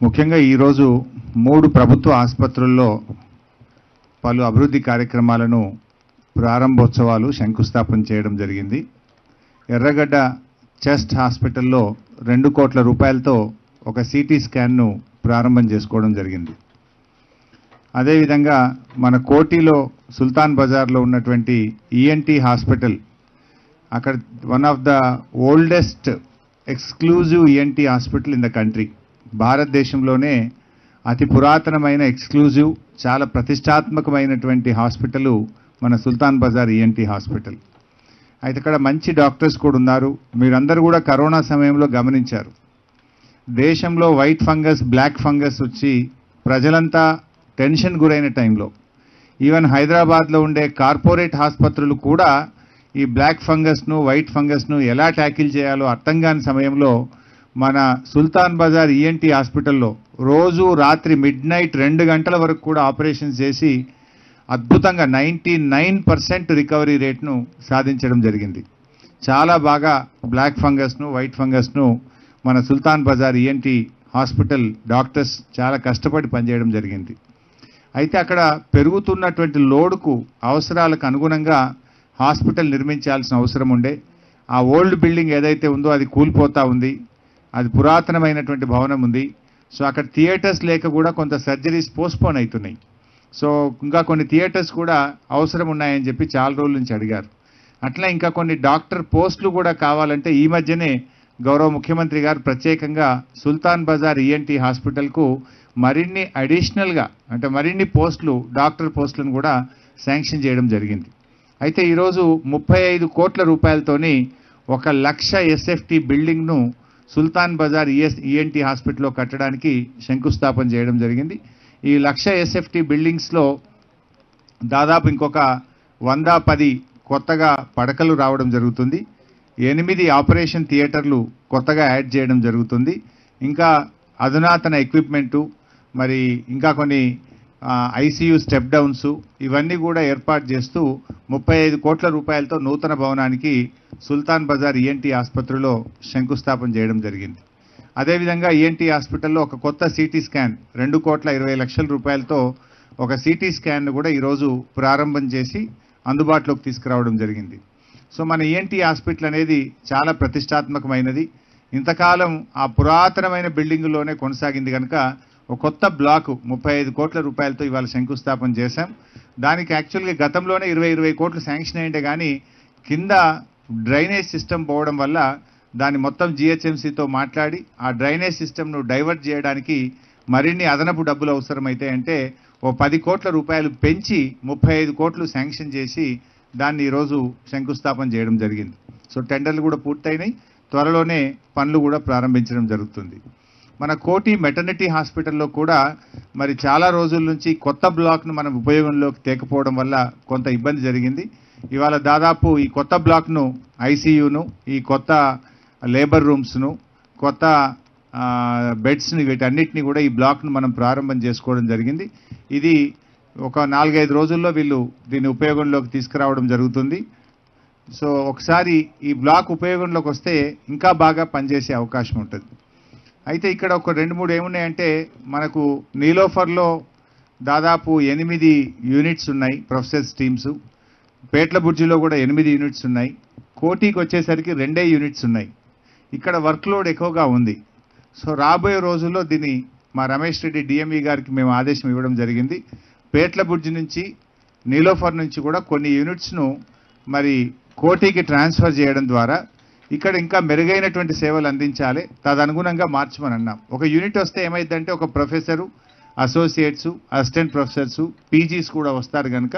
ముఖ్యంగా ఈరోజు మూడు ప్రభుత్వ ఆసుపత్రుల్లో పలు అభివృద్ధి కార్యక్రమాలను ప్రారంభోత్సవాలు శంకుస్థాపన చేయడం జరిగింది. ఎర్రగడ్డ చెస్ట్ హాస్పిటల్లో రెండు కోట్ల రూపాయలతో ఒక సిటీ స్కాన్ను ప్రారంభం చేసుకోవడం జరిగింది. అదేవిధంగా మన కోటిలో సుల్తాన్ బజార్లో ఉన్నటువంటి ఈఎన్టీ హాస్పిటల్ అక్కడ one of the oldest exclusive ENT hospital in the country. భారతదేశంలోనే అతి పురాతనమైన ఎక్స్క్లూజివ్ చాలా ప్రతిష్టాత్మకమైనటువంటి హాస్పిటల్ మన సుల్తాన్ బజార్ ఈఎన్టీ హాస్పిటల్. అయితే ఇక్కడ మంచి డాక్టర్స్ కూడా ఉన్నారు. మీరందరూ కూడా కరోనా సమయంలో గమనించారు. దేశంలో వైట్ ఫంగస్ బ్లాక్ ఫంగస్ వచ్చి ప్రజలంతా టెన్షన్ గురైన టైంలో ఈవెన్ హైదరాబాద్లో ఉండే కార్పొరేట్ ఆసుపత్రులు కూడా ఈ బ్లాక్ ఫంగస్ను వైట్ ఫంగస్ను ఎలా ట్యాకిల్ చేయాలో అర్థం కాని సమయంలో మన సుల్తాన్ బజార్ ఈఎన్టీ హాస్పిటల్లో రోజు రాత్రి మిడ్ నైట్ రెండు గంటల వరకు కూడా ఆపరేషన్స్ చేసి అద్భుతంగా నైంటీ నైన్ పర్సెంట్ రికవరీ రేట్ను సాధించడం జరిగింది. చాలా బాగా బ్లాక్ ఫంగస్ను వైట్ ఫంగస్ను మన Sultan Bazar ENT hospital doctors చాలా కష్టపడి పనిచేయడం జరిగింది. అయితే అక్కడ పెరుగుతున్నటువంటి లోడుకు అవసరాలకు అనుగుణంగా హాస్పిటల్ నిర్మించాల్సిన అవసరం ఉండే. ఆ ఓల్డ్ బిల్డింగ్ ఏదైతే ఉందో అది కూలిపోతూ ఉంది. అది పురాతనమైనటువంటి భవనం ఉంది. సో అక్కడ థియేటర్స్ లేక కూడా కొంత సర్జరీస్ పోస్ట్పోన్ అవుతున్నాయి సో ఇంకా కొన్ని థియేటర్స్ కూడా అవసరం ఉన్నాయని చెప్పి చాలా రోజుల నుంచి అడిగారు. అట్లా ఇంకా కొన్ని డాక్టర్ పోస్టులు కూడా కావాలంటే ఈ మధ్యనే గౌరవ ముఖ్యమంత్రి గారు ప్రత్యేకంగా సుల్తాన్ బజార్ ఈఎన్టీ హాస్పిటల్కు మరిన్ని అడిషనల్గా అంటే మరిన్ని పోస్టులు డాక్టర్ పోస్టులను కూడా శాంక్షన్ చేయడం జరిగింది. అయితే ఈరోజు ముప్పై ఐదు కోట్ల రూపాయలతోని ఒక లక్ష ఎస్ఎఫ్టీ బిల్డింగ్ను సుల్తాన్ బజార్ ఈఎస్ ఈఎన్టీ హాస్పిటల్లో కట్టడానికి శంకుస్థాపన చేయడం జరిగింది. ఈ లక్ష ఎస్ఎఫ్టీ బిల్డింగ్స్లో దాదాపు ఇంకొక వంద పది కొత్తగా పడకలు రావడం జరుగుతుంది. ఎనిమిది ఆపరేషన్ థియేటర్లు కొత్తగా యాడ్ చేయడం జరుగుతుంది. ఇంకా అధునాతన ఎక్విప్మెంటు మరి ఇంకా కొన్ని ఐసీయూ స్టెప్ డౌన్స్ ఇవన్నీ కూడా ఏర్పాటు చేస్తూ ముప్పై ఐదు కోట్ల రూపాయలతో నూతన భవనానికి సుల్తాన్ బజార్ ఈఎన్టీ ఆసుపత్రిలో శంకుస్థాపన చేయడం జరిగింది. అదేవిధంగా ఈఎన్టీ హాస్పిటల్లో ఒక కొత్త సిటీ స్కాన్ రెండు కోట్ల ఇరవై లక్షల రూపాయలతో ఒక సిటీ స్కాన్ను కూడా ఈరోజు ప్రారంభం చేసి అందుబాటులోకి తీసుకురావడం జరిగింది. సో మన ఈఎన్టీ హాస్పిటల్ అనేది చాలా ప్రతిష్టాత్మకమైనది. ఇంతకాలం ఆ పురాతనమైన బిల్డింగులోనే కొనసాగింది కనుక ఒక కొత్త బ్లాకు ముప్పై ఐదు కోట్ల రూపాయలతో ఇవాళ శంకుస్థాపన చేశాం. దానికి యాక్చువల్గా గతంలోనే ఇరవై ఇరవై కోట్లు శాంక్షన్ అయ్యింటే కానీ కింద డ్రైనేజ్ సిస్టమ్ పోవడం వల్ల దాన్ని మొత్తం జిహెచ్ఎంసీతో మాట్లాడి ఆ డ్రైనేజ్ సిస్టమ్ను డైవర్ట్ చేయడానికి మరిన్ని అదనపు డబ్బులు అవసరమైతే అంటే ఓ పది కోట్ల రూపాయలు పెంచి ముప్పై ఐదు కోట్లు శాంక్షన్ చేసి దాన్ని ఈరోజు శంకుస్థాపన చేయడం జరిగింది. సో టెండర్లు కూడా పూర్తయినాయి. త్వరలోనే పనులు కూడా ప్రారంభించడం జరుగుతుంది. మన కోటి మెటర్నిటీ హాస్పిటల్లో కూడా మరి చాలా రోజుల నుంచి కొత్త బ్లాక్ను మనం ఉపయోగంలోకి తేకపోవడం వల్ల కొంత ఇబ్బంది జరిగింది. ఇవాళ దాదాపు ఈ కొత్త బ్లాక్ను ఐసీయూను ఈ కొత్త లేబర్ రూమ్స్ను కొత్త బెడ్స్ని వీటన్నిటిని కూడా ఈ బ్లాక్ను మనం ప్రారంభం చేసుకోవడం జరిగింది. ఇది ఒక నాలుగైదు రోజుల్లో వీళ్ళు దీన్ని ఉపయోగంలోకి తీసుకురావడం జరుగుతుంది. సో ఒకసారి ఈ బ్లాక్ ఉపయోగంలోకి వస్తే ఇంకా బాగా పనిచేసే అవకాశం ఉంటుంది. అయితే ఇక్కడ ఒక రెండు మూడు ఏమున్నాయంటే మనకు నీలోఫర్లో దాదాపు ఎనిమిది యూనిట్స్ ఉన్నాయి ప్రొఫెసర్స్ టీమ్స్. పేట్ల బుర్జిలో కూడా ఎనిమిది యూనిట్స్ ఉన్నాయి. కోటికి వచ్చేసరికి రెండే యూనిట్స్ ఉన్నాయి. ఇక్కడ వర్క్ లోడ్ ఎక్కువగా ఉంది. సో రాబోయే రోజుల్లో దీన్ని మా రమేష్ రెడ్డి డిఎంఈ గారికి మేము ఆదేశం ఇవ్వడం జరిగింది. పేట్ల బుర్జి నుంచి నీలోఫర్ నుంచి కూడా కొన్ని యూనిట్స్ను మరి కోటికి ట్రాన్స్ఫర్ చేయడం ద్వారా ఇక్కడ ఇంకా మెరుగైనటువంటి సేవలు అందించాలి. తదనుగుణంగా మార్చమని అన్నాం. ఒక యూనిట్ వస్తే ఏమైందంటే ఒక professor associates assistant professors PGs కూడా వస్తారు కనుక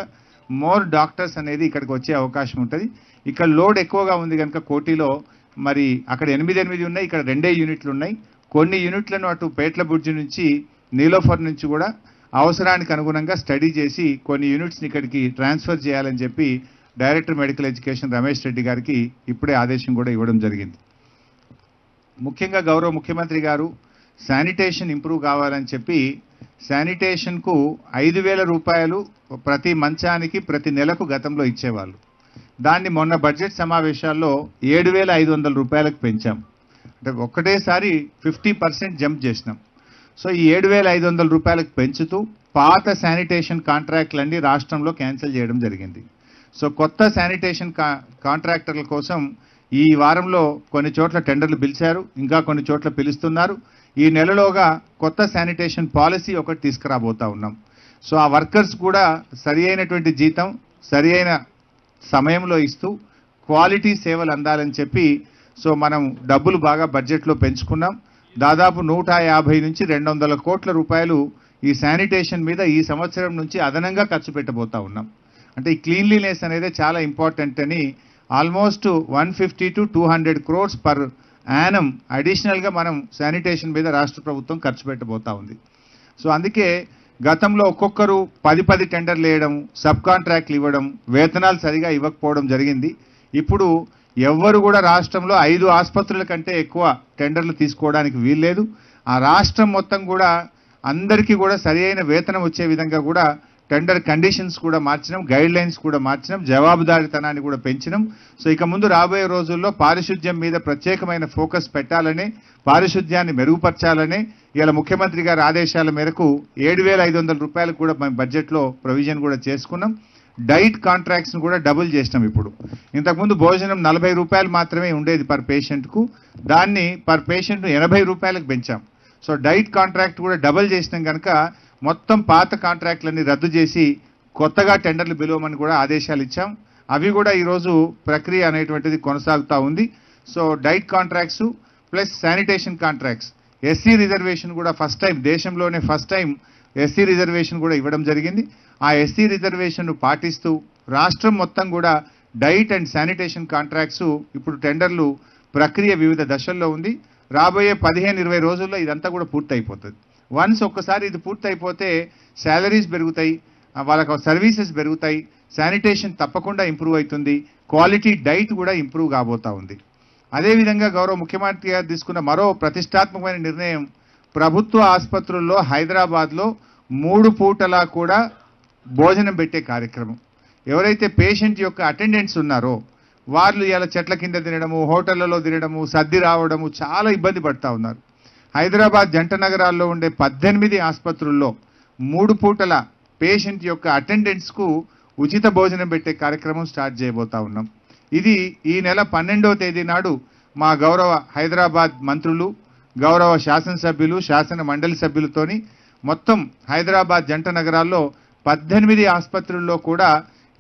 మోర్ డాక్టర్స్ అనేది ఇక్కడికి వచ్చే అవకాశం ఉంటుంది. ఇక్కడ లోడ్ ఎక్కువగా ఉంది కనుక కోటిలో మరి అక్కడ ఎనిమిది ఎనిమిది ఉన్నాయి ఇక్కడ రెండే యూనిట్లు ఉన్నాయి. కొన్ని యూనిట్లను అటు పేట్ల బుర్జి నుంచి నీలోఫర్ నుంచి కూడా అవసరానికి అనుగుణంగా స్టడీ చేసి కొన్ని యూనిట్స్ని ఇక్కడికి ట్రాన్స్ఫర్ చేయాలని చెప్పి director medical education Ramesh Reddy గారికి ఇప్పుడే ఆదేశం కూడా ఇవ్వడం జరిగింది. ముఖ్యంగా గౌరవ ముఖ్యమంత్రి గారు శానిటేషన్ ఇంప్రూవ్ కావాలని చెప్పి శానిటేషన్కు ఐదు వేల రూపాయలు ప్రతి మంచానికి ప్రతి నెలకు గతంలో ఇచ్చేవాళ్ళు. దాన్ని మొన్న బడ్జెట్ సమావేశాల్లో ఏడు వేల ఐదు వందల రూపాయలకు పెంచాం. అంటే ఒక్కటేసారి ఫిఫ్టీ పర్సెంట్ జంప్ చేసినాం. సో ఈ ఏడు వేల ఐదు వందల రూపాయలకు పెంచుతూ పాత శానిటేషన్ కాంట్రాక్ట్లన్నీ రాష్ట్రంలో క్యాన్సిల్ చేయడం జరిగింది. సో కొత్త శానిటేషన్ కా కాంట్రాక్టర్ల కోసం ఈ వారంలో కొన్ని చోట్ల టెండర్లు పిలిచారు ఇంకా కొన్ని చోట్ల పిలుస్తున్నారు. ఈ నెలలోగా కొత్త శానిటేషన్ పాలసీ ఒకటి తీసుకురాబోతా ఉన్నాం. సో ఆ వర్కర్స్ కూడా సరి అయినటువంటి జీతం సరి అయిన సమయంలో ఇస్తూ క్వాలిటీ సేవలు అందాలని చెప్పి సో మనం డబ్బులు బాగా బడ్జెట్లో పెంచుకున్నాం. దాదాపు నూట యాభై నుంచి రెండు వందల కోట్ల రూపాయలు ఈ శానిటేషన్ మీద ఈ సంవత్సరం నుంచి అదనంగా ఖర్చు పెట్టబోతా ఉన్నాం. అంటే ఈ క్లీన్లీనెస్ అనేది చాలా ఇంపార్టెంట్ అని almost one fifty to two hundred crores per annum అడిషనల్గా మనం శానిటేషన్ మీద రాష్ట్ర ప్రభుత్వం ఖర్చు పెట్టబోతా ఉంది. సో అందుకే గతంలో ఒక్కొక్కరు పది పది టెండర్లు వేయడం సబ్ కాంట్రాక్ట్లు ఇవ్వడం వేతనాలు సరిగా ఇవ్వకపోవడం జరిగింది. ఇప్పుడు ఎవ్వరు కూడా రాష్ట్రంలో ఐదు ఆసుపత్రుల కంటే ఎక్కువ టెండర్లు తీసుకోవడానికి వీల్లేదు. ఆ రాష్ట్రం మొత్తం కూడా అందరికీ కూడా సరి అయిన వేతనం వచ్చే విధంగా కూడా టెండర్ కండిషన్స్ కూడా మార్చినాం గైడ్ లైన్స్ కూడా మార్చినాం జవాబుదారితనాన్ని కూడా పెంచినాం. సో ఇక ముందు రాబోయే రోజుల్లో పారిశుద్ధ్యం మీద ప్రత్యేకమైన ఫోకస్ పెట్టాలని పారిశుద్ధ్యాన్ని మెరుగుపరచాలని ఇలా ముఖ్యమంత్రి గారి ఆదేశాల మేరకు ఏడు వేల ఐదు వందల రూపాయలకు కూడా మేము బడ్జెట్లో ప్రొవిజన్ కూడా చేసుకున్నాం. డైట్ కాంట్రాక్ట్స్ను కూడా డబుల్ చేసినాం ఇప్పుడు. ఇంతకుముందు భోజనం నలభై రూపాయలు మాత్రమే ఉండేది పర్ పేషెంట్కు. దాన్ని పర్ పేషెంట్ ఎనభై రూపాయలకు పెంచాం. సో డైట్ కాంట్రాక్ట్ కూడా డబుల్ చేసినాం కనుక మొత్తం పాత కాంట్రాక్ట్లన్నీ రద్దు చేసి కొత్తగా టెండర్లు పిలవమని కూడా ఆదేశాలు ఇచ్చాం. అవి కూడా ఈరోజు ప్రక్రియ అనేటువంటిది కొనసాగుతూ ఉంది. So diet contracts plus sanitation contracts. SC reservation కూడా ఫస్ట్ టైం దేశంలోనే ఫస్ట్ టైం ఎస్సీ రిజర్వేషన్ కూడా ఇవ్వడం జరిగింది. ఆ ఎస్సీ రిజర్వేషన్ను పాటిస్తూ రాష్ట్రం మొత్తం కూడా డైట్ అండ్ శానిటేషన్ కాంట్రాక్ట్స్ ఇప్పుడు టెండర్లు ప్రక్రియ వివిధ దశల్లో ఉంది. రాబోయే పదిహేను ఇరవై రోజుల్లో ఇదంతా కూడా పూర్తయిపోతుంది. వన్స్ ఒక్కసారి ఇది పూర్తయిపోతే శాలరీస్ పెరుగుతాయి వాళ్ళకు సర్వీసెస్ పెరుగుతాయి శానిటేషన్ తప్పకుండా ఇంప్రూవ్ అవుతుంది క్వాలిటీ డైట్ కూడా ఇంప్రూవ్ కాబోతా ఉంది. అదేవిధంగా గౌరవ ముఖ్యమంత్రి గారు తీసుకున్న మరో ప్రతిష్టాత్మకమైన నిర్ణయం ప్రభుత్వ ఆసుపత్రుల్లో హైదరాబాద్లో మూడు పూటలా కూడా భోజనం పెట్టే కార్యక్రమం. ఎవరైతే పేషెంట్ యొక్క అటెండెంట్స్ ఉన్నారో వాళ్ళు ఇలా చెట్ల కింద తినడము హోటళ్ళలో తినడము సర్ది రావడము చాలా ఇబ్బంది పడతా ఉన్నారు. హైదరాబాద్ జంట నగరాల్లో ఉండే పద్దెనిమిది ఆసుపత్రుల్లో మూడు పూటల పేషెంట్ యొక్క అటెండెంట్స్కు ఉచిత భోజనం పెట్టే కార్యక్రమం స్టార్ట్ చేయబోతా ఉన్నాం. ఇది ఈ నెల పన్నెండవ తేదీ నాడు మా గౌరవ హైదరాబాద్ మంత్రులు గౌరవ శాసనసభ్యులు శాసన మండలి సభ్యులతోని మొత్తం హైదరాబాద్ జంట నగరాల్లో పద్దెనిమిది ఆసుపత్రుల్లో కూడా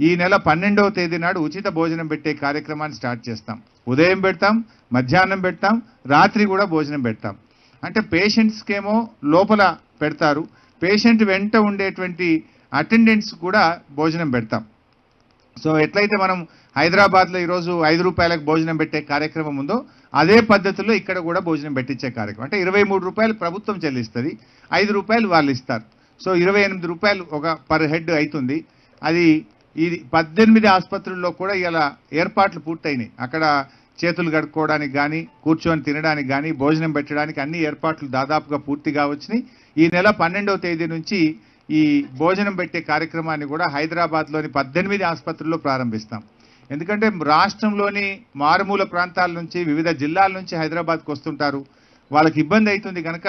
ఈ నెల పన్నెండవ తేదీ నాడు ఉచిత భోజనం పెట్టే కార్యక్రమాన్ని స్టార్ట్ చేస్తాం. ఉదయం పెడతాం మధ్యాహ్నం పెడతాం రాత్రి కూడా భోజనం పెడతాం. అంటే పేషెంట్స్కేమో లోపల పెడతారు. పేషెంట్ వెంట ఉండేటువంటి అటెండెంట్స్ కూడా భోజనం పెడతాం. సో ఎట్లయితే మనం హైదరాబాద్లో ఈరోజు ఐదు రూపాయలకు భోజనం పెట్టే కార్యక్రమం ఉందో అదే పద్ధతిలో ఇక్కడ కూడా భోజనం పెట్టించే కార్యక్రమం. అంటే ఇరవై మూడు రూపాయలు ప్రభుత్వం చెల్లిస్తుంది ఐదు రూపాయలు వాళ్ళు ఇస్తారు. సో ఇరవై ఎనిమిది రూపాయలు ఒక పర్ హెడ్ అవుతుంది అది ఇది పద్దెనిమిది ఆసుపత్రుల్లో కూడా ఇలా ఏర్పాట్లు పూర్తయినాయి. అక్కడ చేతులు కడుక్కోవడానికి కానీ కూర్చొని తినడానికి కానీ భోజనం పెట్టడానికి అన్ని ఏర్పాట్లు దాదాపుగా పూర్తిగా వచ్చినాయి ఈ నెల పన్నెండవ తేదీ నుంచి ఈ భోజనం పెట్టే కార్యక్రమాన్ని కూడా హైదరాబాద్లోని పద్దెనిమిది ఆసుపత్రుల్లో ప్రారంభిస్తాం. ఎందుకంటే రాష్ట్రంలోని మారుమూల ప్రాంతాల నుంచి వివిధ జిల్లాల నుంచి హైదరాబాద్కు వస్తుంటారు. వాళ్ళకి ఇబ్బంది అవుతుంది కనుక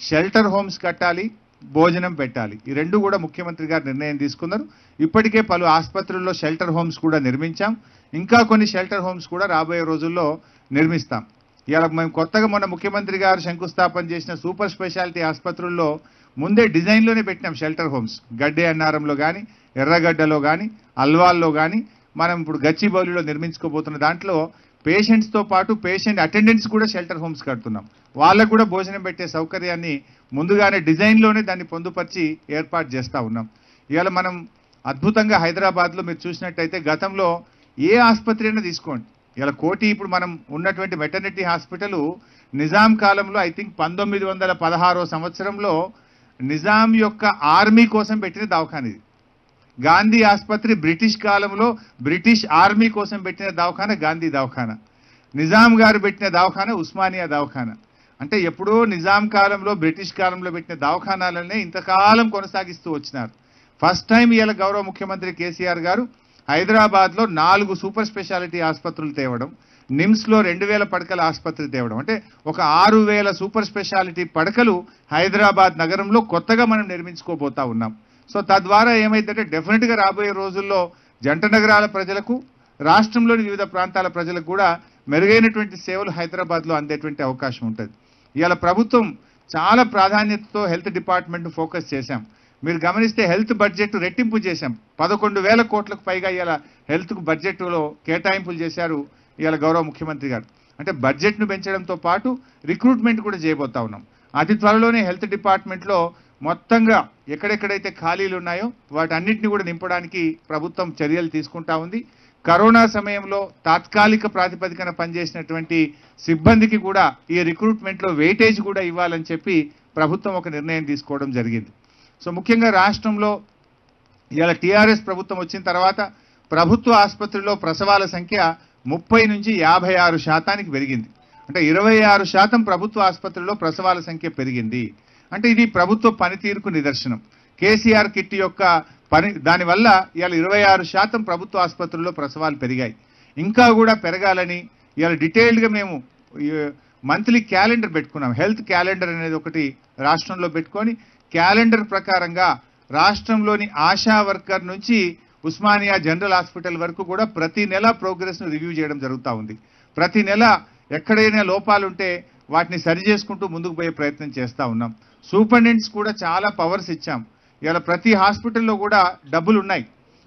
షెల్టర్ హోమ్స్ కట్టాలి భోజనం పెట్టాలి. ఈ రెండు కూడా ముఖ్యమంత్రి గారు నిర్ణయం తీసుకున్నారు. ఇప్పటికే పలు ఆసుపత్రుల్లో షెల్టర్ హోమ్స్ కూడా నిర్మించాం. ఇంకా కొన్ని షెల్టర్ హోమ్స్ కూడా రాబోయే రోజుల్లో నిర్మిస్తాం. ఇలా మేము కొత్తగా మొన్న ముఖ్యమంత్రి గారు శంకుస్థాపన చేసిన సూపర్ స్పెషాలిటీ ఆసుపత్రుల్లో ముందే డిజైన్లోనే పెట్టినాం షెల్టర్ హోమ్స్. గడ్డే అన్నారంలో కానీ ఎర్రగడ్డలో కానీ అల్వాల్లో కానీ మనం ఇప్పుడు గచ్చిబౌలిలో నిర్మించుకోబోతున్న దాంట్లో పేషెంట్స్తో పాటు పేషెంట్ అటెండెంట్స్ కూడా షెల్టర్ హోమ్స్ కడుతున్నాం. వాళ్ళకు కూడా భోజనం పెట్టే సౌకర్యాన్ని ముందుగానే డిజైన్లోనే దాన్ని పొందుపరిచి ఏర్పాటు చేస్తూ ఉన్నాం. ఇవాళ మనం అద్భుతంగా హైదరాబాద్లో మీరు చూసినట్టయితే గతంలో ఏ ఆసుపత్రి అయినా తీసుకోండి. ఇలా కోటి ఇప్పుడు మనం ఉన్నటువంటి మెటర్నిటీ హాస్పిటల్ నిజాం కాలంలో ఐ థింక్ పంతొమ్మిది వందల పదహారో సంవత్సరంలో నిజాం యొక్క ఆర్మీ కోసం పెట్టిన దవాఖాన ఇది. గాంధీ ఆసుపత్రి బ్రిటిష్ కాలంలో బ్రిటిష్ ఆర్మీ కోసం పెట్టిన దవాఖాన గాంధీ దవాఖాన. నిజాం గారు పెట్టిన దవాఖాన ఉస్మానియా దవాఖానా. అంటే ఎప్పుడో నిజాం కాలంలో బ్రిటిష్ కాలంలో పెట్టిన దవాఖానాలనే ఇంతకాలం కొనసాగిస్తూ వచ్చినారు. ఫస్ట్ టైం ఇవాళ గౌరవ ముఖ్యమంత్రి కేసీఆర్ గారు హైదరాబాద్లో నాలుగు సూపర్ స్పెషాలిటీ ఆసుపత్రులు తేవడం నిమ్స్లో రెండు వేల పడకల ఆసుపత్రి తేవడం. అంటే ఒక ఆరు వేల సూపర్ స్పెషాలిటీ పడకలు హైదరాబాద్ నగరంలో కొత్తగా మనం నిర్మించుకోబోతా ఉన్నాం. సో తద్వారా ఏమైందంటే డెఫినెట్గా రాబోయే రోజుల్లో జంట నగరాల ప్రజలకు రాష్ట్రంలోని వివిధ ప్రాంతాల ప్రజలకు కూడా మెరుగైనటువంటి సేవలు హైదరాబాద్లో అందేటువంటి అవకాశం ఉంటుంది. ఇవాళ ప్రభుత్వం చాలా ప్రాధాన్యతతో హెల్త్ డిపార్ట్మెంట్ను ఫోకస్ చేశాం. మీరు గమనిస్తే హెల్త్ బడ్జెట్ రెట్టింపు చేశాం. పదకొండు వేల కోట్లకు పైగా ఇవాళ హెల్త్కు బడ్జెట్లో కేటాయింపులు చేశారు ఇవాళ గౌరవ ముఖ్యమంత్రి గారు. అంటే బడ్జెట్ను పెంచడంతో పాటు రిక్రూట్మెంట్ కూడా చేయబోతా ఉన్నాం. అతి త్వరలోనే హెల్త్ డిపార్ట్మెంట్లో మొత్తంగా ఎక్కడెక్కడైతే ఖాళీలు ఉన్నాయో వాటన్నిటిని కూడా నింపడానికి ప్రభుత్వం చర్యలు తీసుకుంటా ఉంది. కరోనా సమయంలో తాత్కాలిక ప్రాతిపదికన పనిచేసినటువంటి సిబ్బందికి కూడా ఈ రిక్రూట్మెంట్లో వెయిటేజ్ కూడా ఇవ్వాలని చెప్పి ప్రభుత్వం ఒక నిర్ణయం తీసుకోవడం జరిగింది. సో ముఖ్యంగా రాష్ట్రంలో ఇలా టీఆర్ఎస్ ప్రభుత్వం వచ్చిన తర్వాత ప్రభుత్వ ఆసుపత్రిలో ప్రసవాల సంఖ్య ముప్పై నుంచి యాభై ఆరు శాతానికి పెరిగింది. అంటే ఇరవై ఆరు శాతం ప్రభుత్వ ఆసుపత్రిలో ప్రసవాల సంఖ్య పెరిగింది. అంటే ఇది ప్రభుత్వ పనితీరుకు నిదర్శనం. కేసీఆర్ కిట్ యొక్క పని దానివల్ల ఇవాళ ఇరవై ఆరు శాతం ప్రభుత్వ ఆసుపత్రుల్లో ప్రసవాలు పెరిగాయి. ఇంకా కూడా పెరగాలని ఇవాళ డీటెయిల్డ్గా మేము మంత్లీ క్యాలెండర్ పెట్టుకున్నాం. హెల్త్ క్యాలెండర్ అనేది ఒకటి రాష్ట్రంలో పెట్టుకొని క్యాలెండర్ ప్రకారంగా రాష్ట్రంలోని ఆశా వర్కర్ నుంచి ఉస్మానియా జనరల్ హాస్పిటల్ వరకు కూడా ప్రతి నెల ప్రోగ్రెస్ను రివ్యూ చేయడం జరుగుతూ ఉంది. ప్రతి నెల ఎక్కడైనా లోపాలు ఉంటే వాటిని సరి చేసుకుంటూ ముందుకు పోయే ప్రయత్నం చేస్తూ ఉన్నాం. సూపరింటెండెంట్స్ కూడా చాలా పవర్స్ ఇచ్చాం. ఇలా ప్రతి హాస్పిటల్లో కూడా డబ్బులు ఉన్నాయి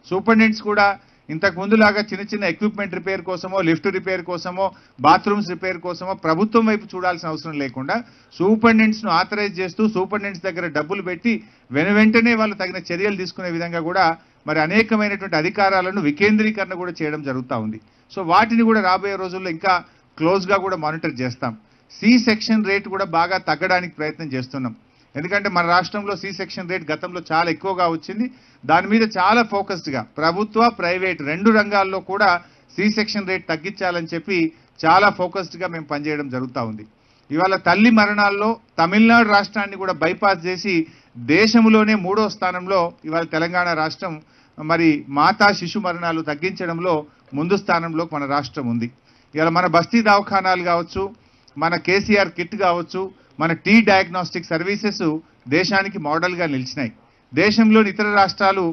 సూపరింటెండెంట్స్ కూడా ఇంతకు ముందులాగా చిన్న చిన్న ఎక్విప్మెంట్ రిపేర్ కోసమో లిఫ్ట్ రిపేర్ కోసమో బాత్రూమ్స్ రిపేర్ కోసమో ప్రభుత్వం వైపు చూడాల్సిన అవసరం లేకుండా సూపరింటెండెంట్స్ ఆథరైజ్ చేస్తూ సూపరింటెండెంట్స్ దగ్గర డబ్బులు పెట్టి వెను వెంటనే వాళ్ళు తగిన చర్యలు తీసుకునే విధంగా కూడా మరి అనేకమైనటువంటి అధికారాలను వికేంద్రీకరణ కూడా చేయడం జరుగుతూ ఉంది. సో వాటిని కూడా రాబోయే రోజుల్లో ఇంకా క్లోజ్గా కూడా మానిటర్ చేస్తాం. సి సెక్షన్ రేట్ కూడా బాగా తగ్గడానికి ప్రయత్నం చేస్తున్నాం. ఎందుకంటే మన రాష్ట్రంలో సి సెక్షన్ రేట్ గతంలో చాలా ఎక్కువగా వచ్చింది. దాని మీద చాలా ఫోకస్డ్గా ప్రభుత్వ ప్రైవేట్ రెండు రంగాల్లో కూడా సి సెక్షన్ రేట్ తగ్గించాలని చెప్పి చాలా ఫోకస్డ్గా మేము పనిచేయడం జరుగుతూ ఉంది. ఇవాళ తల్లి మరణాల్లో తమిళనాడు రాష్ట్రాన్ని కూడా బైపాస్ చేసి దేశంలోనే మూడో స్థానంలో ఇవాళ తెలంగాణ రాష్ట్రం మరి మాతా శిశు మరణాలు తగ్గించడంలో ముందు స్థానంలో మన రాష్ట్రం ఉంది. ఇవాళ మన బస్తీ దవాఖానాలు కావచ్చు మన కేసీఆర్ కిట్ కావచ్చు మన టీ డయాగ్నోస్టిక్ సర్వీసెస్ దేశానికి మోడల్గా నిలిచినాయి. దేశంలోని ఇతర రాష్ట్రాలు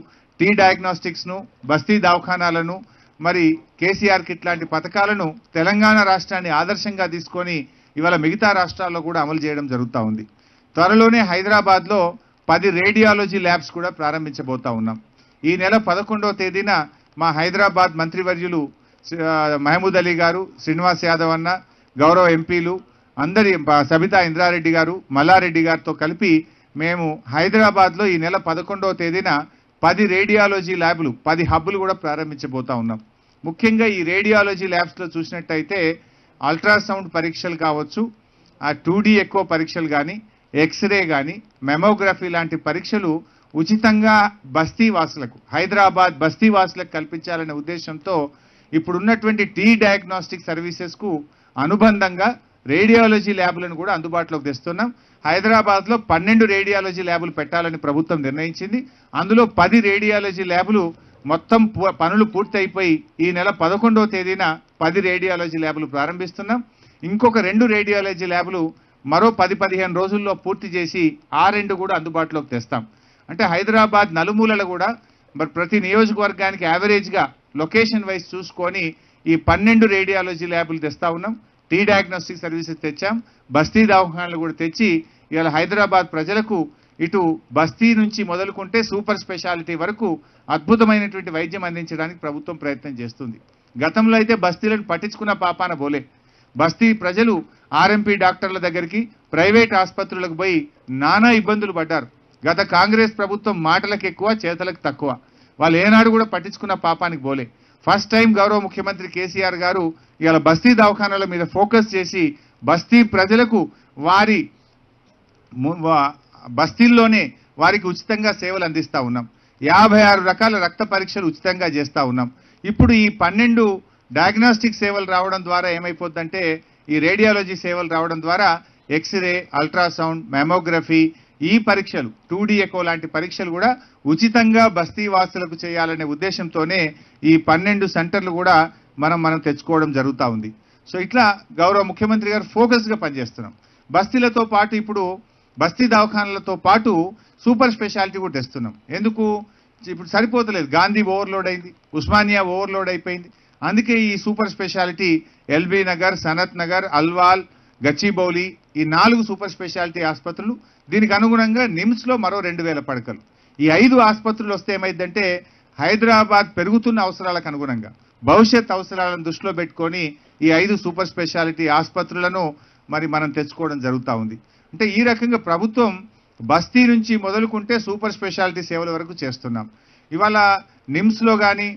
టీ డయాగ్నోస్టిక్స్ను బస్తీ దవాఖానాలను మరి కేసీఆర్ కిట్ లాంటి పథకాలను తెలంగాణ రాష్ట్రాన్ని ఆదర్శంగా తీసుకొని ఇవాళ మిగతా రాష్ట్రాల్లో కూడా అమలు చేయడం జరుగుతూ ఉంది. త్వరలోనే హైదరాబాద్లో పది రేడియాలజీ ల్యాబ్స్ కూడా ప్రారంభించబోతా ఉన్నాం. ఈ నెల పదకొండవ తేదీన మా హైదరాబాద్ మంత్రివర్యులు మహమూద్ అలీ గారు శ్రీనివాస్ యాదవ్ అన్న గౌరవ ఎంపీలు అందరి సబితా ఇంద్రారెడ్డి గారు మల్లారెడ్డి గారితో కలిపి మేము హైదరాబాద్లో ఈ నెల పదకొండవ తేదీన పది రేడియాలజీ ల్యాబ్లు పది హబ్బులు కూడా ప్రారంభించబోతా ఉన్నాం. ముఖ్యంగా ఈ రేడియాలజీ ల్యాబ్స్లో చూసినట్టయితే అల్ట్రాసౌండ్ పరీక్షలు కావచ్చు ఆ టూ ఎక్కువ పరీక్షలు కానీ ఎక్స్రే కానీ మెమోగ్రఫీ లాంటి పరీక్షలు ఉచితంగా బస్తీ వాసులకు హైదరాబాద్ బస్తీ వాసులకు కల్పించాలనే ఉద్దేశంతో ఇప్పుడున్నటువంటి టీ డయాగ్నోస్టిక్ సర్వీసెస్కు అనుబంధంగా రేడియాలజీ ల్యాబ్లను కూడా అందుబాటులోకి తెస్తున్నాం. హైదరాబాద్లో పన్నెండు రేడియాలజీ ల్యాబులు పెట్టాలని ప్రభుత్వం నిర్ణయించింది. అందులో పది రేడియాలజీ ల్యాబులు మొత్తం పనులు పూర్తయిపోయి ఈ నెల పదకొండవ తేదీన పది రేడియాలజీ ల్యాబులు ప్రారంభిస్తున్నాం. ఇంకొక రెండు రేడియాలజీ ల్యాబులు మరో పది పదిహేను రోజుల్లో పూర్తి చేసి ఆ రెండు కూడా అందుబాటులోకి తెస్తాం. అంటే హైదరాబాద్ నలుమూలలు కూడా మరి ప్రతి నియోజకవర్గానికి యావరేజ్గా లొకేషన్ వైజ్ చూసుకొని ఈ పన్నెండు రేడియాలజీ ల్యాబులు తెస్తా ఉన్నాం. టీ డయాగ్నోస్టిక్ సర్వీసెస్ తెచ్చాం. బస్తీ దవాఖానాలు కూడా తెచ్చి ఇవాళ హైదరాబాద్ ప్రజలకు ఇటు బస్తీ నుంచి మొదలుకుంటే సూపర్ స్పెషాలిటీ వరకు అద్భుతమైనటువంటి వైద్యం అందించడానికి ప్రభుత్వం ప్రయత్నం చేస్తుంది. గతంలో అయితే బస్తీలను పట్టించుకున్న పాపాన బోలే. బస్తీ ప్రజలు ఆర్ఎంపీ డాక్టర్ల దగ్గరికి ప్రైవేట్ ఆసుపత్రులకు పోయి నానా ఇబ్బందులు పడ్డారు. గత కాంగ్రెస్ ప్రభుత్వం మాటలకు ఎక్కువ చేతలకు తక్కువ. వాళ్ళు ఏనాడు కూడా పట్టించుకున్న పాపానికి పోలే ఫస్ట్ టైం గౌరవ ముఖ్యమంత్రి కేసీఆర్ గారు ఇవాళ బస్తీ దవాఖానాల మీద ఫోకస్ చేసి బస్తీ ప్రజలకు వారి బస్తీల్లోనే వారికి ఉచితంగా సేవలు అందిస్తా ఉన్నాం యాభై ఆరు రకాల రక్త పరీక్షలు ఉచితంగా చేస్తూ ఉన్నాం ఇప్పుడు ఈ పన్నెండు డయాగ్నోస్టిక్ సేవలు రావడం ద్వారా ఏమైపోద్దంటే ఈ రేడియాలజీ సేవలు రావడం ద్వారా ఎక్స్రే అల్ట్రాసౌండ్ మెమోగ్రఫీ ఈ పరీక్షలు టూ ఎకో లాంటి పరీక్షలు కూడా ఉచితంగా బస్తీ వాసులకు చేయాలనే ఉద్దేశంతోనే ఈ పన్నెండు సెంటర్లు కూడా మనం మనం తెచ్చుకోవడం జరుగుతూ ఉంది. సో ఇట్లా గౌరవ ముఖ్యమంత్రి గారు ఫోకస్గా పనిచేస్తున్నాం. బస్తీలతో పాటు ఇప్పుడు బస్తీ దవాఖానలతో పాటు సూపర్ స్పెషాలిటీ కూడా తెస్తున్నాం. ఎందుకు? ఇప్పుడు సరిపోతలేదు. గాంధీ ఓవర్లోడ్ అయింది ఉస్మానియా ఓవర్లోడ్ అయిపోయింది. అందుకే ఈ super speciality LB Nagar Sanath Nagar Alwal Gachibowli ఈ నాలుగు సూపర్ స్పెషాలిటీ ఆసుపత్రులు దీనికి అనుగుణంగా నిమ్స్లో మరో రెండు వేల పడకలు. ఈ ఐదు ఆసుపత్రులు వస్తే ఏమైందంటే హైదరాబాద్ పెరుగుతున్న అవసరాలకు అనుగుణంగా భవిష్యత్ అవసరాలను దృష్టిలో పెట్టుకొని ఈ ఐదు సూపర్ స్పెషాలిటీ ఆసుపత్రులను మరి మనం తెచ్చుకోవడం జరుగుతూ ఉంది. అంటే ఈ రకంగా ప్రభుత్వం బస్తీ నుంచి మొదలుకుంటే సూపర్ స్పెషాలిటీ సేవల వరకు చేస్తున్నాం. ఇవాళ నిమ్స్లో కానీ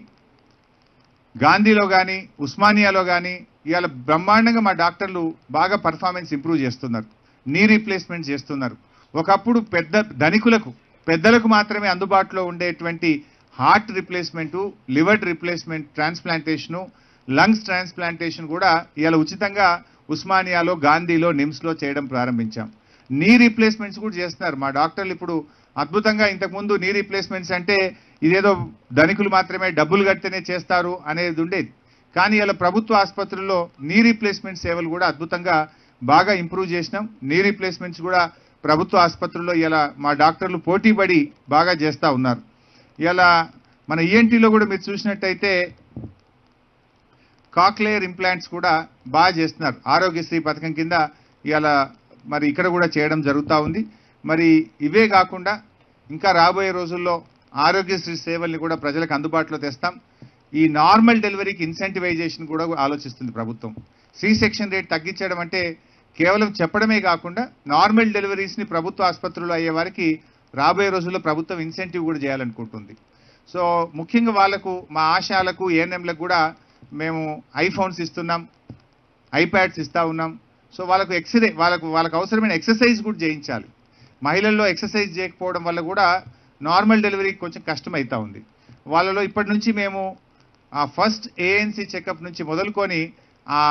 గాంధీలో కానీ ఉస్మానియాలో కానీ ఇవాళ బ్రహ్మాండంగా మా డాక్టర్లు బాగా పర్ఫార్మెన్స్ ఇంప్రూవ్ చేస్తున్నారు. నీ రీప్లేస్మెంట్ చేస్తున్నారు. ఒకప్పుడు పెద్ద ధనికులకు పెద్దలకు మాత్రమే అందుబాటులో ఉండేటువంటి heart replacement liver replacement transplantation lungs transplantation కూడా ఇవాళ ఉచితంగా ఉస్మానియాలో గాంధీలో నిమ్స్లో చేయడం ప్రారంభించాం. నీ రీప్లేస్మెంట్స్ కూడా చేస్తున్నారు. మా డాక్టర్లు ఇప్పుడు అద్భుతంగా ఇంతకుముందు నీ రీప్లేస్మెంట్స్ అంటే ఇదేదో ధనికులు మాత్రమే డబ్బులు కడితేనే చేస్తారు అనేది ఉండేది కానీ ఇలా ప్రభుత్వ ఆసుపత్రుల్లో నీ రీప్లేస్మెంట్ సేవలు కూడా అద్భుతంగా బాగా ఇంప్రూవ్ చేసినాం. నీ రీప్లేస్మెంట్స్ కూడా ప్రభుత్వ ఆసుపత్రుల్లో ఇలా మా డాక్టర్లు పోటీపడి బాగా చేస్తూ ఉన్నారు. ఇలా మన ఈఎన్టీలో కూడా మీరు చూసినట్టయితే కాక్లేయర్ ఇంప్లాంట్స్ కూడా బాగా చేస్తున్నారు. ఆరోగ్యశ్రీ పథకం కింద ఇవాళ మరి ఇక్కడ కూడా చేయడం జరుగుతూ ఉంది. మరి ఇవే కాకుండా ఇంకా రాబోయే రోజుల్లో ఆరోగ్యశ్రీ సేవల్ని కూడా ప్రజలకు అందుబాటులో తెస్తాం. ఈ నార్మల్ డెలివరీకి ఇన్సెంటివైజేషన్ కూడా ఆలోచిస్తుంది ప్రభుత్వం. సి సెక్షన్ రేట్ తగ్గించడం అంటే కేవలం చెప్పడమే కాకుండా నార్మల్ డెలివరీస్ని ప్రభుత్వ ఆసుపత్రుల్లో అయ్యే వారికి రాబోయే రోజుల్లో ప్రభుత్వం ఇన్సెంటివ్ కూడా చేయాలనుకుంటుంది. సో ముఖ్యంగా వాళ్ళకు మా ఆశాలకు ఏఎన్ఎంలకు కూడా మేము ఐఫోన్స్ ఇస్తున్నాం ఐప్యాడ్స్ ఇస్తూ ఉన్నాం. సో వాళ్ళకు ఎక్స్రే వాళ్ళకు వాళ్ళకు అవసరమైన ఎక్సర్సైజ్ కూడా చేయించాలి. మహిళల్లో ఎక్సర్సైజ్ చేయకపోవడం వల్ల కూడా నార్మల్ డెలివరీ కొంచెం కష్టం అవుతూ ఉంది. వాళ్ళలో ఇప్పటి నుంచి మేము ఆ ఫస్ట్ ఏఎన్సీ చెకప్ నుంచి మొదలుకొని ఆ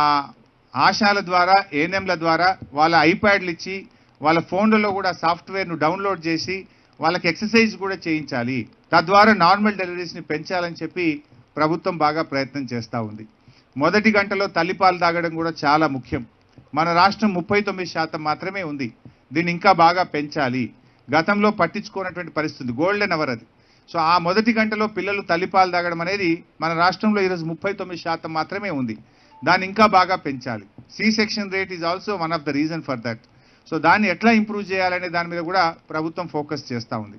ఆశాల ద్వారా ఏఎన్ఎంల ద్వారా వాళ్ళ ఐప్యాడ్లు ఇచ్చి వాళ్ళ ఫోన్లలో కూడా సాఫ్ట్వేర్ను డౌన్లోడ్ చేసి వాళ్ళకి ఎక్సర్సైజ్ కూడా చేయించాలి. తద్వారా నార్మల్ డెలివరీస్ని పెంచాలని చెప్పి ప్రభుత్వం బాగా ప్రయత్నం చేస్తూ ఉంది. మొదటి గంటలో తల్లిపాలు తాగడం కూడా చాలా ముఖ్యం. మన రాష్ట్రం ముప్పై తొమ్మిది శాతం మాత్రమే ఉంది. దీన్ని ఇంకా బాగా పెంచాలి. గతంలో పట్టించుకున్నటువంటి పరిస్థితి. గోల్డెన్ అవర్ అది. సో ఆ మొదటి గంటలో పిల్లలు తల్లిపాలు తాగడం అనేది మన రాష్ట్రంలో ఈరోజు ముప్పై తొమ్మిది శాతం మాత్రమే ఉంది. దాన్ని ఇంకా బాగా పెంచాలి. C section rate is also one of the reason for that so దాన్ని ఎట్లా ఇంప్రూవ్ చేయాలనే దాని మీద కూడా ప్రభుత్వం ఫోకస్ చేస్తూ ఉంది.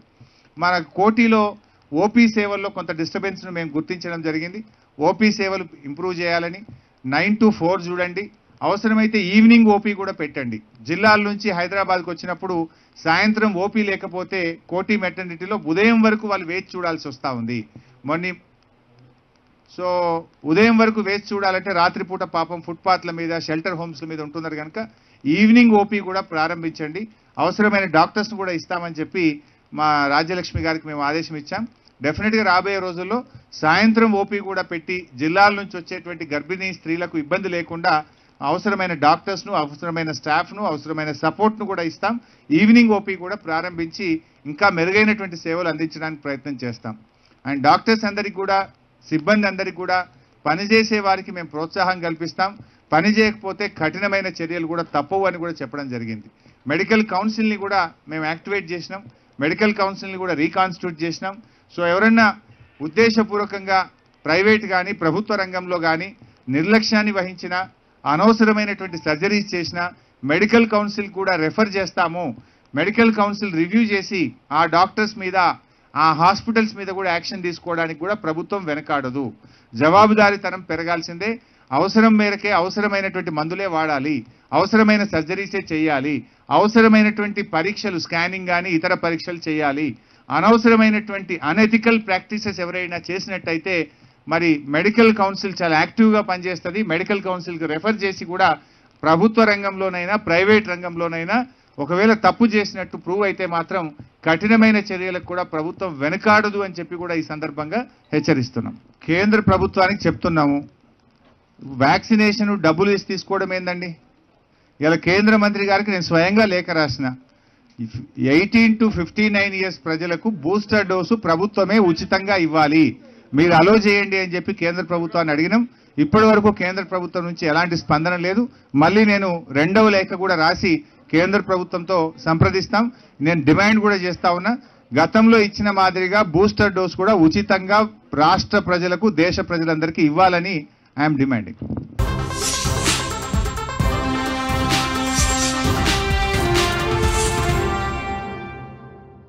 మన కోటిలో ఓపీ సేవల్లో కొంత డిస్టర్బెన్స్ను మేము గుర్తించడం జరిగింది. ఓపీ సేవలు ఇంప్రూవ్ చేయాలని నైన్ టు ఫోర్ చూడండి. అవసరమైతే ఈవినింగ్ ఓపీ కూడా పెట్టండి. జిల్లాల నుంచి హైదరాబాద్కి వచ్చినప్పుడు సాయంత్రం ఓపీ లేకపోతే కోటి మెటర్నిటీలో ఉదయం వరకు వాళ్ళు వేచి చూడాల్సి వస్తూ ఉంది. మొన్న సో ఉదయం వరకు వేచి చూడాలంటే రాత్రిపూట పాపం ఫుట్పాత్ల మీద షెల్టర్ హోమ్స్ల మీద ఉంటున్నారు కనుక ఈవినింగ్ ఓపీ కూడా ప్రారంభించండి. అవసరమైన డాక్టర్స్ను కూడా ఇస్తామని చెప్పి మా రాజ్యలక్ష్మి గారికి మేము ఆదేశం ఇచ్చాం. డెఫినెట్గా రాబోయే రోజుల్లో సాయంత్రం ఓపీ కూడా పెట్టి జిల్లాల నుంచి వచ్చేటువంటి గర్భిణీ స్త్రీలకు ఇబ్బంది లేకుండా అవసరమైన డాక్టర్స్ను అవసరమైన స్టాఫ్ను అవసరమైన సపోర్ట్ను కూడా ఇస్తాం. ఈవినింగ్ ఓపీ కూడా ప్రారంభించి ఇంకా మెరుగైనటువంటి సేవలు అందించడానికి ప్రయత్నం చేస్తాం. అండ్ డాక్టర్స్ అందరికీ కూడా సిబ్బంది అందరికీ కూడా పనిచేసే వారికి మేము ప్రోత్సాహం కల్పిస్తాం. పని చేయకపోతే కఠినమైన చర్యలు కూడా తప్పవు అని కూడా చెప్పడం జరిగింది. మెడికల్ కౌన్సిల్ని కూడా మేము యాక్టివేట్ చేసినాం. మెడికల్ కౌన్సిల్ని కూడా రీకాన్స్టిట్యూట్ చేసినాం. సో ఎవరన్నా ఉద్దేశపూర్వకంగా ప్రైవేట్ కానీ ప్రభుత్వ రంగంలో కానీ నిర్లక్ష్యాన్ని వహించినా అనవసరమైనటువంటి సర్జరీస్ చేసినా మెడికల్ కౌన్సిల్ కూడా రెఫర్ చేస్తాము. మెడికల్ కౌన్సిల్ రివ్యూ చేసి ఆ డాక్టర్స్ మీద ఆ హాస్పిటల్స్ మీద కూడా యాక్షన్ తీసుకోవడానికి కూడా ప్రభుత్వం వెనకాడదు. జవాబుదారీతనం పెరగాల్సిందే. అవసరం మేరకే అవసరమైనటువంటి మందులే వాడాలి. అవసరమైన సర్జరీసే చేయాలి. అవసరమైనటువంటి పరీక్షలు స్కానింగ్ కానీ ఇతర పరీక్షలు చేయాలి. అనవసరమైనటువంటి అనెథికల్ ప్రాక్టీసెస్ ఎవరైనా చేసినట్టయితే మరి మెడికల్ కౌన్సిల్ చాలా యాక్టివ్గా పనిచేస్తుంది. మెడికల్ కౌన్సిల్కి రెఫర్ చేసి కూడా ప్రభుత్వ రంగంలోనైనా ప్రైవేట్ రంగంలోనైనా ఒకవేళ తప్పు చేసినట్టు ప్రూవ్ అయితే మాత్రం కఠినమైన చర్యలకు కూడా ప్రభుత్వం వెనకాడదు అని చెప్పి కూడా ఈ సందర్భంగా హెచ్చరిస్తున్నాం. కేంద్ర ప్రభుత్వానికి చెప్తున్నాము. వ్యాక్సినేషన్ డబ్బులు ఇచ్చి తీసుకోవడం ఏందండి? ఇలా కేంద్ర మంత్రి గారికి నేను స్వయంగా లేఖ రాసిన. Eighteen to fifty nine years ప్రజలకు బూస్టర్ డోసు ప్రభుత్వమే ఉచితంగా ఇవ్వాలి. మీరు అలో చేయండి అని చెప్పి కేంద్ర ప్రభుత్వాన్ని అడిగినాం. ఇప్పటి వరకు కేంద్ర ప్రభుత్వం నుంచి ఎలాంటి స్పందన లేదు. మళ్ళీ నేను రెండవ లేఖ కూడా రాసి కేంద్ర ప్రభుత్వంతో సంప్రదిస్తాం. నేను డిమాండ్ కూడా చేస్తా ఉన్నా. గతంలో ఇచ్చిన మాదిరిగా బూస్టర్ డోస్ కూడా ఉచితంగా రాష్ట్ర ప్రజలకు దేశ ప్రజలందరికీ ఇవ్వాలని ఐఎమ్ డిమాండింగ్